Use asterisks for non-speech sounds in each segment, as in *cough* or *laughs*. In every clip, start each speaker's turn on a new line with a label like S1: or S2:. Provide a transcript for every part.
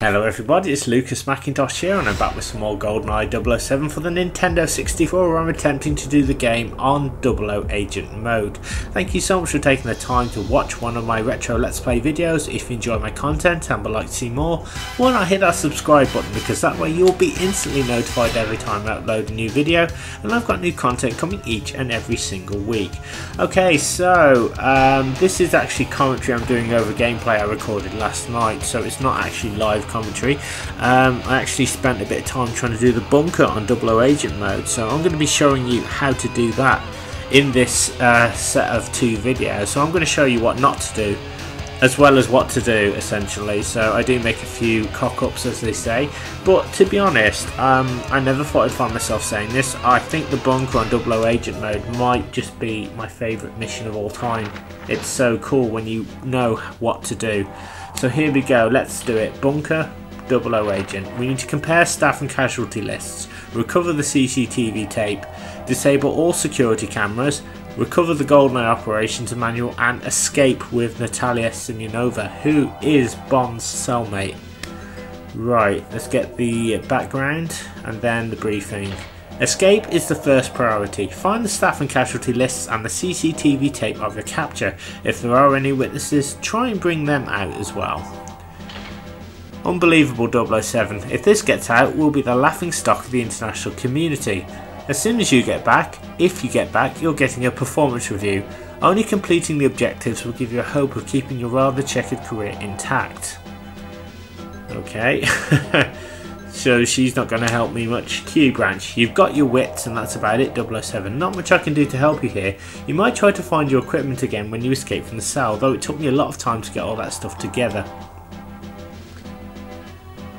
S1: Hello everybody, it's Lucas Mackintosh here and I'm back with some more GoldenEye 007 for the Nintendo 64 where I'm attempting to do the game on 00 Agent mode. Thank you so much for taking the time to watch one of my retro let's play videos. If you enjoy my content and would like to see more, why not hit that subscribe button because that way you'll be instantly notified every time I upload a new video and I've got new content coming each and every single week. Okay, so um, this is actually commentary I'm doing over gameplay I recorded last night so it's not actually live commentary. Um, I actually spent a bit of time trying to do the bunker on 00 agent mode, so I'm going to be showing you how to do that in this uh, set of two videos. So I'm going to show you what not to do as well as what to do essentially. So I do make a few cock-ups as they say. But to be honest um, I never thought I'd find myself saying this. I think the bunker on 00 agent mode might just be my favourite mission of all time. It's so cool when you know what to do so here we go, let's do it. Bunker, double O agent. We need to compare staff and casualty lists, recover the CCTV tape, disable all security cameras, recover the GoldenEye operations manual and escape with Natalya Simonova, who is Bond's cellmate. Right, let's get the background and then the briefing. Escape is the first priority. Find the staff and casualty lists and the CCTV tape of your capture. If there are any witnesses, try and bring them out as well. Unbelievable 007. If this gets out, we'll be the laughing stock of the international community. As soon as you get back, if you get back, you're getting a performance review. Only completing the objectives will give you a hope of keeping your rather checkered career intact. Okay. *laughs* so she's not going to help me much. Q branch, you've got your wits and that's about it 007. Not much I can do to help you here. You might try to find your equipment again when you escape from the cell, though it took me a lot of time to get all that stuff together.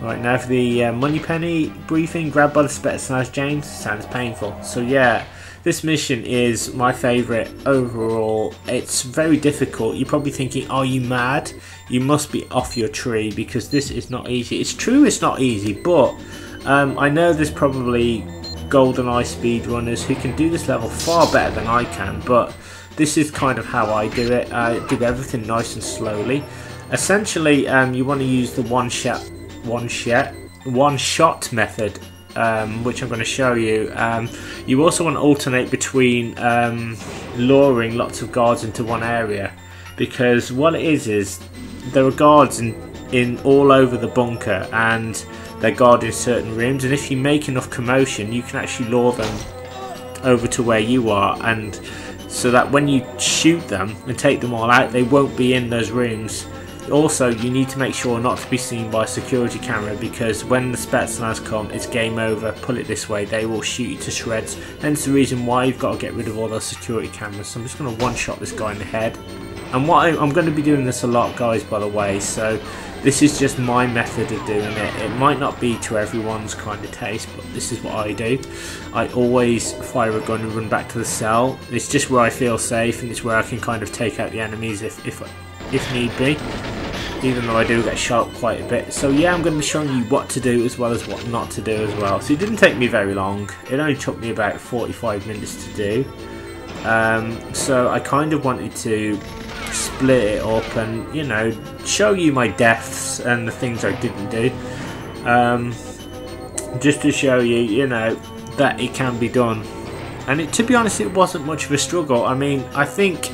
S1: Right now for the uh, Moneypenny briefing, grabbed by the Spetsnaz James, sounds painful. So yeah, this mission is my favourite overall. It's very difficult. You're probably thinking, are you mad? You must be off your tree because this is not easy. It's true it's not easy, but um, I know there's probably golden GoldenEye speedrunners who can do this level far better than I can, but this is kind of how I do it. I do everything nice and slowly. Essentially, um, you want to use the one shot, one shot, one shot method um, which I'm going to show you. Um, you also want to alternate between um, luring lots of guards into one area. Because what it is is there are guards in, in all over the bunker and they're guarding certain rooms. And if you make enough commotion you can actually lure them over to where you are. And so that when you shoot them and take them all out they won't be in those rooms also, you need to make sure not to be seen by a security camera because when the Spetsnaz come, it's game over. Pull it this way, they will shoot you to shreds. Hence the reason why you've got to get rid of all those security cameras. So I'm just going to one-shot this guy in the head. And what I, I'm going to be doing this a lot, guys, by the way. So this is just my method of doing it. It might not be to everyone's kind of taste, but this is what I do. I always fire a gun and run back to the cell. It's just where I feel safe and it's where I can kind of take out the enemies if, if if need be even though I do get shot quite a bit. So yeah, I'm going to be showing you what to do as well as what not to do as well. So it didn't take me very long. It only took me about 45 minutes to do. Um, so I kind of wanted to split it up and, you know, show you my deaths and the things I didn't do. Um, just to show you, you know, that it can be done. And it, to be honest, it wasn't much of a struggle. I mean, I think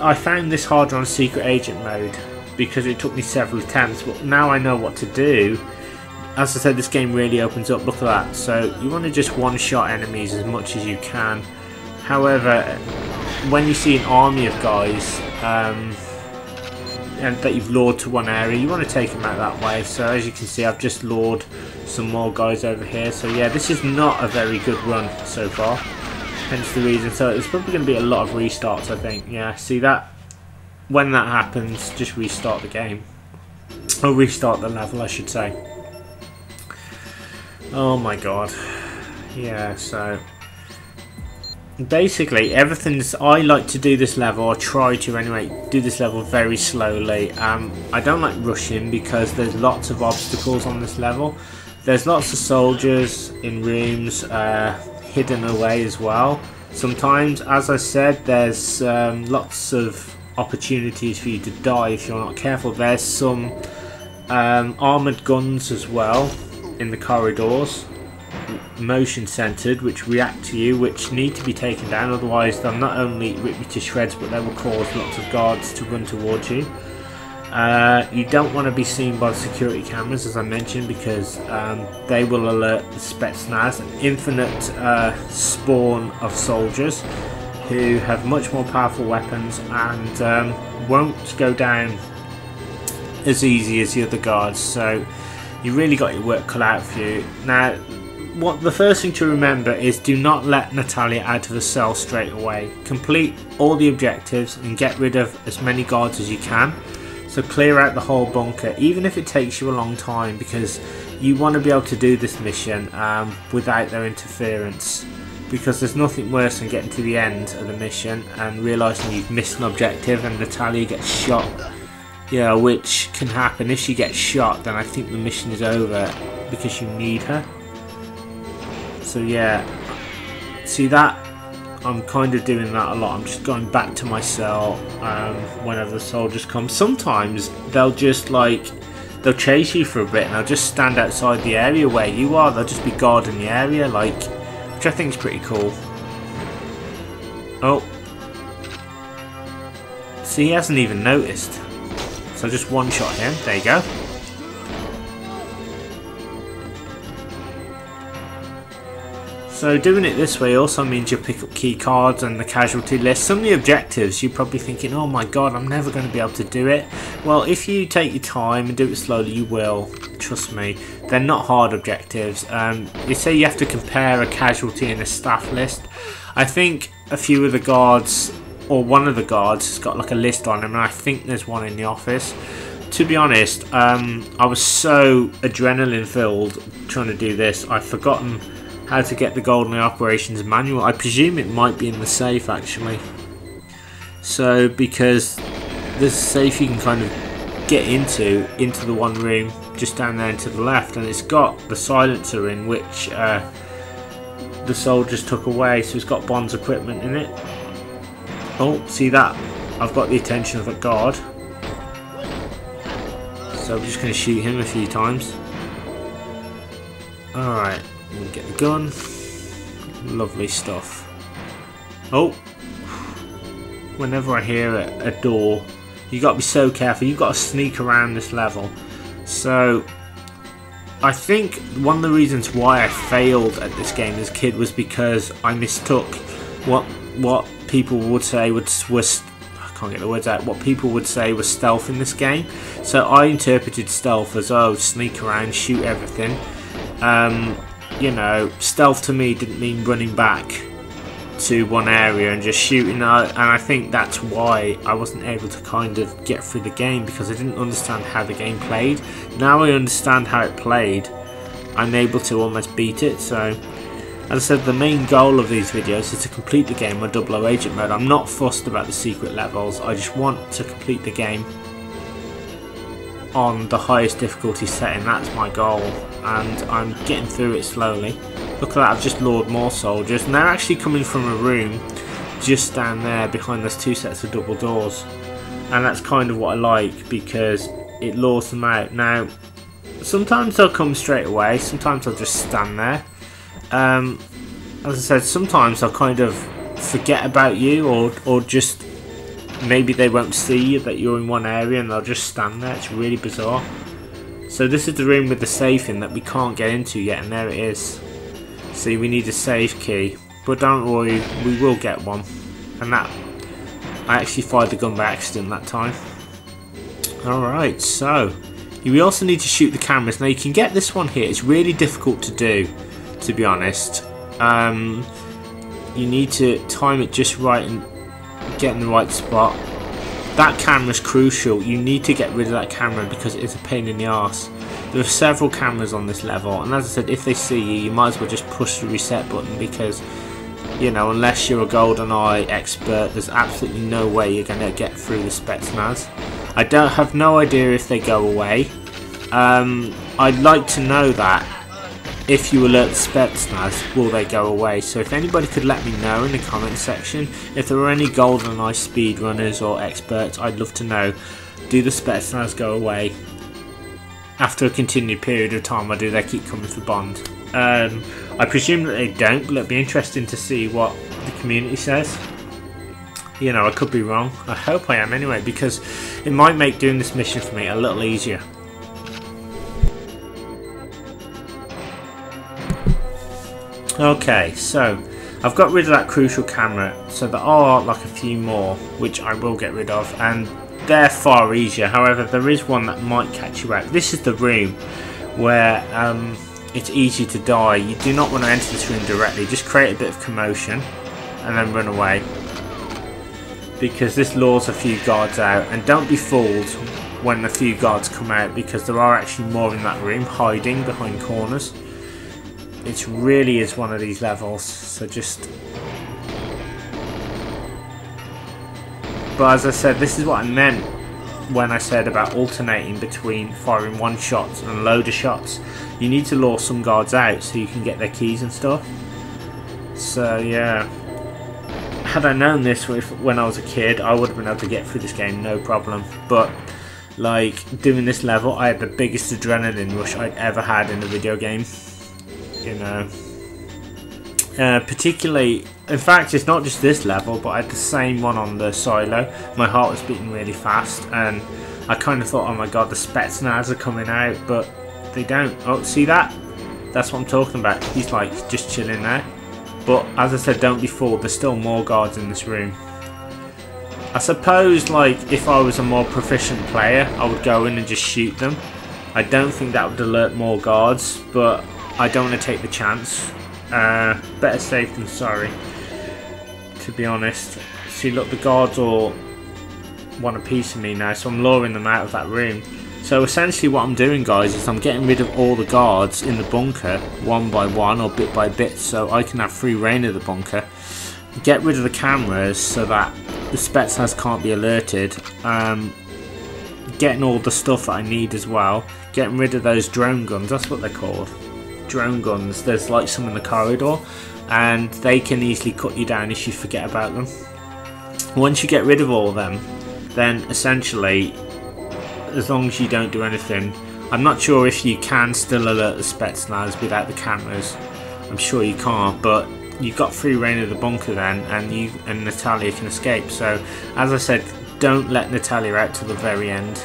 S1: I found this harder on secret agent mode because it took me several attempts but now I know what to do. As I said this game really opens up look at that. So you want to just one shot enemies as much as you can. However when you see an army of guys um, and that you've lured to one area you want to take them out that way. So as you can see I've just lured some more guys over here. So yeah this is not a very good run so far hence the reason. So it's probably going to be a lot of restarts, I think. Yeah, see that? When that happens, just restart the game. Or restart the level, I should say. Oh my god. Yeah, so... Basically, everything's... I like to do this level, or try to anyway, do this level very slowly. Um, I don't like rushing because there's lots of obstacles on this level. There's lots of soldiers in rooms. Uh, hidden away as well. Sometimes, as I said, there's um, lots of opportunities for you to die if you're not careful. There's some um, armoured guns as well in the corridors, motion centered, which react to you, which need to be taken down, otherwise they'll not only rip you to shreds, but they will cause lots of guards to run towards you. Uh, you don't want to be seen by security cameras, as I mentioned, because um, they will alert the Spetsnaz, an infinite uh, spawn of soldiers who have much more powerful weapons and um, won't go down as easy as the other guards. So you really got your work cut out for you. Now, what the first thing to remember is do not let Natalya out of the cell straight away. Complete all the objectives and get rid of as many guards as you can. So clear out the whole bunker, even if it takes you a long time, because you want to be able to do this mission um, without their interference. Because there's nothing worse than getting to the end of the mission and realising you've missed an objective and Natalya gets shot. Yeah, which can happen. If she gets shot, then I think the mission is over because you need her. So yeah, see that I'm kind of doing that a lot. I'm just going back to my cell um, whenever the soldiers come. Sometimes they'll just like they'll chase you for a bit and they'll just stand outside the area where you are. They'll just be guarding the area, like which I think is pretty cool. Oh, see, he hasn't even noticed. So just one shot him. There you go. So doing it this way also means you pick up key cards and the casualty list. Some of the objectives you're probably thinking, oh my god, I'm never going to be able to do it. Well, if you take your time and do it slowly, you will. Trust me. They're not hard objectives. Um, you say you have to compare a casualty and a staff list. I think a few of the guards, or one of the guards, has got like a list on them, and I think there's one in the office to be honest, um, I was so adrenaline filled trying to do this, I've forgotten how to get the Golden operations manual. I presume it might be in the safe actually. So because a safe you can kind of get into, into the one room just down there to the left and it's got the silencer in which uh, the soldiers took away so it's got Bond's equipment in it. Oh, see that? I've got the attention of a guard. So I'm just going to shoot him a few times. Alright. We'll get the gun. Lovely stuff. Oh! Whenever I hear a, a door, you got to be so careful. You've got to sneak around this level. So, I think one of the reasons why I failed at this game as a kid was because I mistook what what people would say was was I can't get the words out. What people would say was stealth in this game. So I interpreted stealth as oh sneak around, shoot everything. Um, you know, stealth to me didn't mean running back to one area and just shooting and I think that's why I wasn't able to kind of get through the game because I didn't understand how the game played. Now I understand how it played, I'm able to almost beat it so as I said the main goal of these videos is to complete the game on double O agent mode. I'm not fussed about the secret levels, I just want to complete the game on the highest difficulty setting, that's my goal and I'm getting through it slowly. Look at that, I've just lured more soldiers and they're actually coming from a room just down there behind those two sets of double doors and that's kind of what I like because it lures them out. Now sometimes they'll come straight away, sometimes they'll just stand there. Um, as I said, sometimes they'll kind of forget about you or, or just maybe they won't see that you're in one area and they'll just stand there. It's really bizarre. So this is the room with the safe in that we can't get into yet, and there it is. See, we need a safe key. But don't worry, we will get one. And that... I actually fired the gun by accident that time. Alright, so... We also need to shoot the cameras. Now you can get this one here. It's really difficult to do, to be honest. Um, you need to time it just right and get in the right spot. That camera is crucial. You need to get rid of that camera because it's a pain in the ass. There are several cameras on this level, and as I said, if they see you, you might as well just push the reset button because, you know, unless you're a GoldenEye expert, there's absolutely no way you're going to get through the Spetsnaz. I don't have no idea if they go away. Um, I'd like to know that if you alert the Spetsnaz, will they go away? So if anybody could let me know in the comment section, if there are any GoldenEye speedrunners or experts, I'd love to know. Do the Spetsnaz go away? after a continued period of time, or do they keep coming for Bond? Um, I presume that they don't, but it'd be interesting to see what the community says. You know, I could be wrong. I hope I am anyway, because it might make doing this mission for me a little easier. Okay, so I've got rid of that crucial camera, so there are like a few more, which I will get rid of, and they're far easier. However, there is one that might catch you out. This is the room where um, it's easy to die. You do not want to enter this room directly, just create a bit of commotion and then run away. Because this lures a few guards out, and don't be fooled when a few guards come out because there are actually more in that room hiding behind corners. It really is one of these levels, so just... But as I said, this is what I meant when I said about alternating between firing one shots and a load of shots. You need to lure some guards out so you can get their keys and stuff. So yeah, had I known this when I was a kid, I would have been able to get through this game no problem. But like doing this level, I had the biggest adrenaline rush I'd ever had in a video game you know. Uh, particularly, in fact, it's not just this level, but I had the same one on the silo. My heart was beating really fast, and I kind of thought, oh my god, the Spetsnaz are coming out, but they don't. Oh, see that? That's what I'm talking about. He's like just chilling there. But as I said, don't be fooled. There's still more guards in this room. I suppose, like, if I was a more proficient player, I would go in and just shoot them. I don't think that would alert more guards, but I don't want to take the chance. Uh, better safe than sorry, to be honest. See, look, the guards all want a piece of me now, so I'm luring them out of that room. So essentially what I'm doing, guys, is I'm getting rid of all the guards in the bunker, one by one or bit by bit, so I can have free reign of the bunker. Get rid of the cameras so that the Spetsnaz can't be alerted. Um, getting all the stuff that I need as well. Getting rid of those drone guns, that's what they're called drone guns, there's like some in the corridor, and they can easily cut you down if you forget about them. Once you get rid of all of them, then essentially, as long as you don't do anything, I'm not sure if you can still alert the Spetsnaz without the cameras. I'm sure you can't, but you've got free reign of the bunker then, and you and Natalya can escape. So, as I said, don't let Natalya out to the very end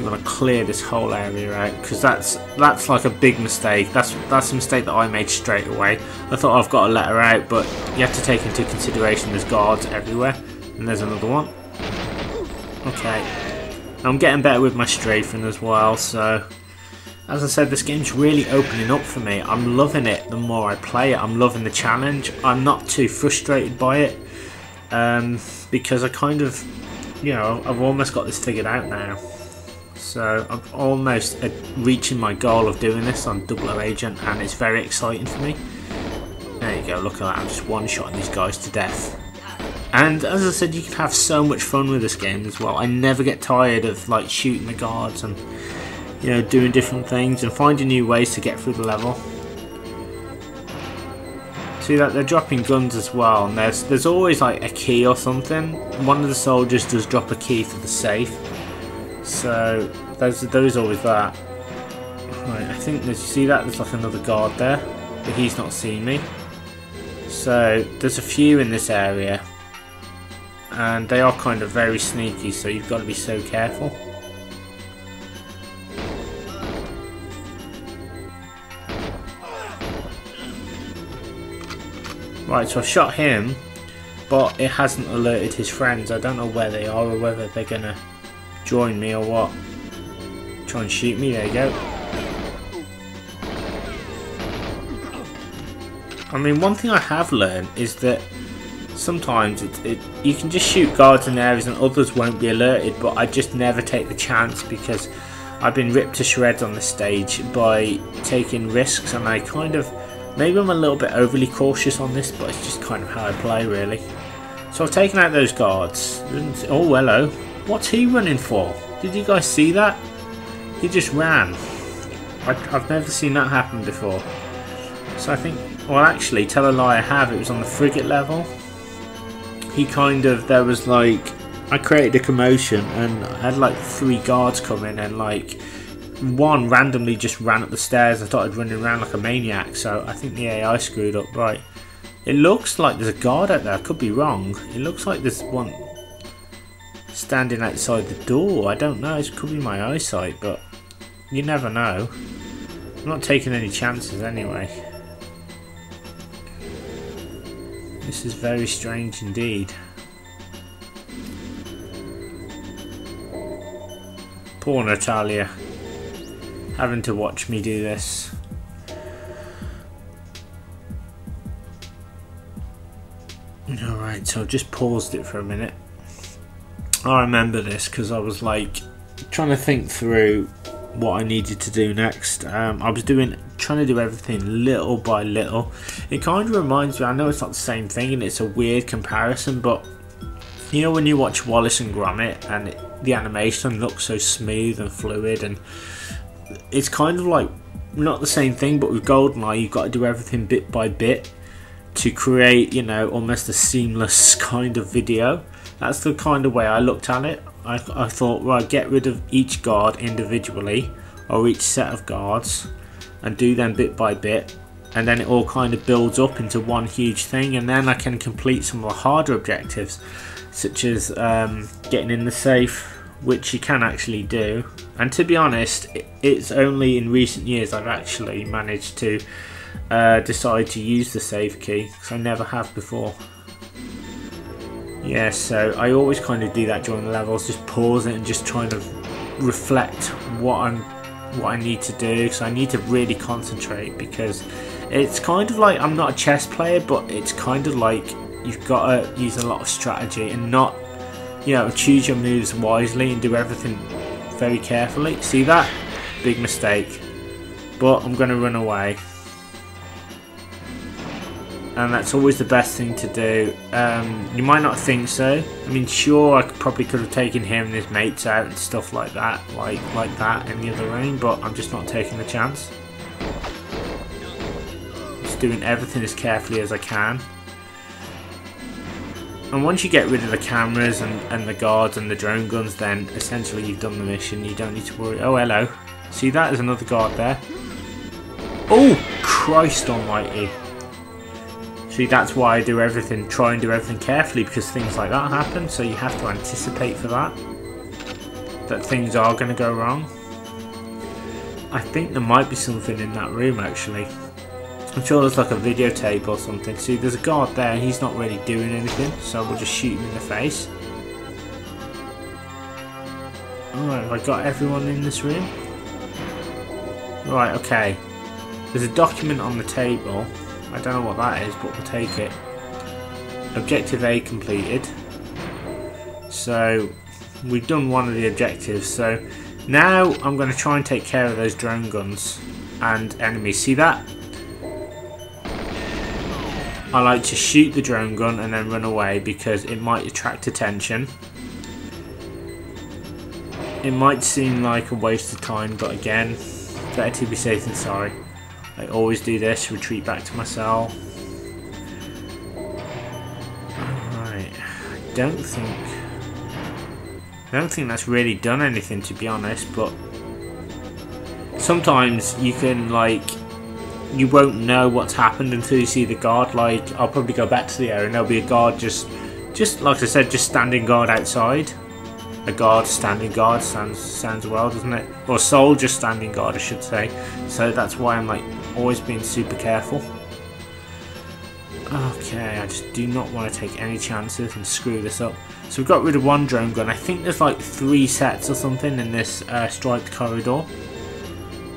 S1: you want to clear this whole area out because that's that's like a big mistake. That's that's a mistake that I made straight away. I thought I've got to let her out but you have to take into consideration there's guards everywhere and there's another one. Okay. I'm getting better with my strafing as well so as I said this game's really opening up for me. I'm loving it the more I play it. I'm loving the challenge. I'm not too frustrated by it um, because I kind of you know I've almost got this figured out now so I'm almost uh, reaching my goal of doing this on Double Agent and it's very exciting for me. There you go, look at that, I'm just one-shotting these guys to death. And as I said, you can have so much fun with this game as well. I never get tired of like shooting the guards and you know doing different things and finding new ways to get through the level. See that they're dropping guns as well, and there's there's always like a key or something. One of the soldiers does drop a key for the safe, so there's there is always that. Right, I think there's you see that there's like another guard there, but he's not seeing me. So there's a few in this area, and they are kind of very sneaky. So you've got to be so careful. Right, so I've shot him, but it hasn't alerted his friends. I don't know where they are or whether they're gonna join me or what? Try and shoot me, there you go. I mean, one thing I have learned is that sometimes it, it, you can just shoot guards in areas and others won't be alerted, but I just never take the chance because I've been ripped to shreds on the stage by taking risks and I kind of, maybe I'm a little bit overly cautious on this, but it's just kind of how I play really. So I've taken out those guards. Oh, hello. What's he running for? Did you guys see that? He just ran. I, have never seen that happen before. So I think, well actually, tell a lie I have, it was on the frigate level. He kind of, there was like, I created a commotion and I had like three guards come in and like, one randomly just ran up the stairs and started running around like a maniac, so I think the AI screwed up. Right. It looks like there's a guard out there, I could be wrong. It looks like there's one standing outside the door. I don't know, it could be my eyesight, but you never know. I'm not taking any chances anyway. This is very strange indeed. Poor Natalya. Having to watch me do this. Alright, so I've just paused it for a minute. I remember this because I was like trying to think through what I needed to do next. Um, I was doing trying to do everything little by little. It kind of reminds me. I know it's not the same thing, and it's a weird comparison, but you know when you watch Wallace and Gromit and it, the animation looks so smooth and fluid, and it's kind of like not the same thing, but with GoldenEye, you've got to do everything bit by bit to create, you know, almost a seamless *laughs* kind of video. That's the kind of way I looked at it. I, I thought, right, get rid of each guard individually, or each set of guards, and do them bit by bit, and then it all kind of builds up into one huge thing, and then I can complete some of the harder objectives, such as um, getting in the safe, which you can actually do. And to be honest, it's only in recent years I've actually managed to uh, decide to use the save key, because I never have before. Yeah, so I always kind of do that during the levels, just pause it and just trying to reflect what I'm what I need to do because I need to really concentrate because it's kind of like I'm not a chess player but it's kind of like you've got to use a lot of strategy and not you know choose your moves wisely and do everything very carefully. See that? Big mistake. But I'm gonna run away and that's always the best thing to do. Um, you might not think so. I mean, sure, I probably could have taken him and his mates out and stuff like that, like like that in the other room, but I'm just not taking the chance. Just doing everything as carefully as I can. And once you get rid of the cameras and, and the guards and the drone guns, then essentially you've done the mission. You don't need to worry. Oh, hello. See that? There's another guard there. Oh, Christ almighty. See, that's why I do everything, try and do everything carefully because things like that happen, so you have to anticipate for that. That things are going to go wrong. I think there might be something in that room actually. I'm sure there's like a videotape or something. See, there's a guard there, and he's not really doing anything, so we'll just shoot him in the face. Alright, have I got everyone in this room? Right, okay. There's a document on the table. I don't know what that is, but we'll take it. Objective A completed. So, we've done one of the objectives. So, now I'm going to try and take care of those drone guns and enemies. See that? I like to shoot the drone gun and then run away because it might attract attention. It might seem like a waste of time, but again, better to be safe than sorry. I always do this, retreat back to my cell. Alright, I don't think... I don't think that's really done anything to be honest, but... Sometimes you can like... You won't know what's happened until you see the guard, like I'll probably go back to the area and there'll be a guard just... Just like I said, just standing guard outside. A guard standing guard sounds sounds well doesn't it? Or soldier standing guard I should say. So that's why I'm like always being super careful. Okay, I just do not want to take any chances and screw this up. So we've got rid of one drone gun. I think there's like three sets or something in this uh, striped corridor.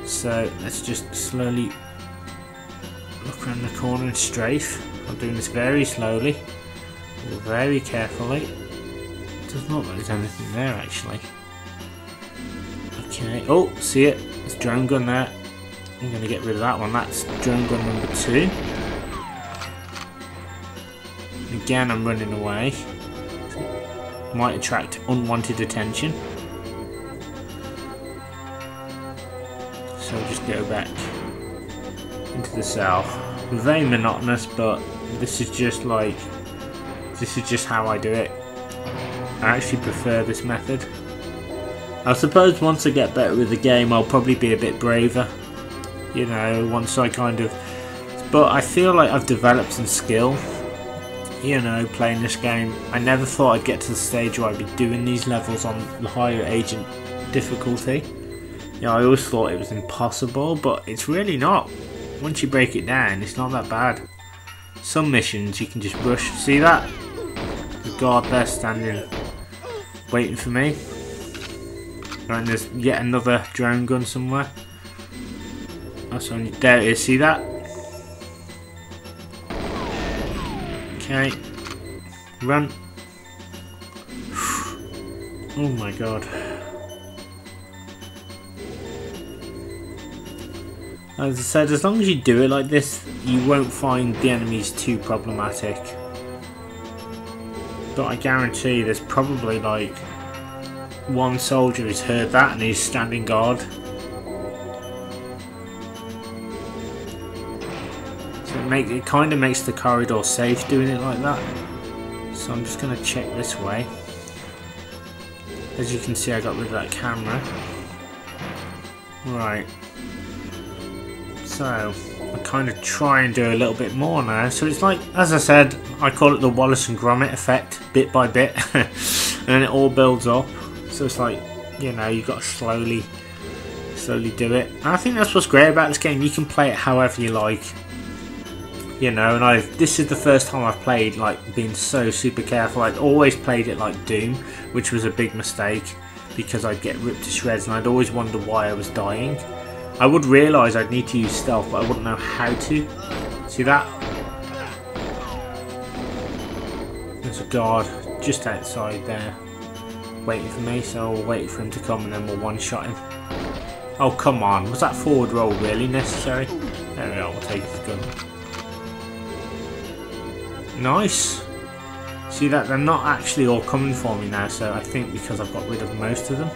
S1: So let's just slowly look around the corner and strafe. I'm doing this very slowly, very carefully. Does not look like anything there actually. Okay, oh, see it. There's drone gun there. I'm going to get rid of that one. That's drone gun number two. Again, I'm running away. Might attract unwanted attention. So just go back into the cell. Very monotonous, but this is just like, this is just how I do it. I actually prefer this method. I suppose once I get better with the game, I'll probably be a bit braver. You know, once I kind of... But I feel like I've developed some skill, you know, playing this game. I never thought I'd get to the stage where I'd be doing these levels on the higher agent difficulty. You know, I always thought it was impossible, but it's really not. Once you break it down, it's not that bad. Some missions you can just rush. See that? The guard there standing, waiting for me. And there's yet another drone gun somewhere. That's on there see that? Okay. Run. Oh my god. As I said, as long as you do it like this, you won't find the enemies too problematic. But I guarantee there's probably like one soldier who's heard that and he's standing guard. Make, it kind of makes the corridor safe doing it like that. So I'm just going to check this way. As you can see I got rid of that camera. Right. So, I kind of try and do a little bit more now. So it's like, as I said, I call it the Wallace and Gromit effect, bit by bit. *laughs* and then it all builds up. So it's like, you know, you've got to slowly, slowly do it. And I think that's what's great about this game. You can play it however you like. You know, and I've this is the first time I've played like being so super careful. I'd always played it like Doom, which was a big mistake because I'd get ripped to shreds and I'd always wonder why I was dying. I would realise I'd need to use stealth, but I wouldn't know how to. See that? There's a guard just outside there waiting for me, so I'll wait for him to come and then we'll one-shot him. Oh, come on. Was that forward roll really necessary? There we go, we'll take his gun. Nice. See that? They're not actually all coming for me now, so I think because I've got rid of most of them.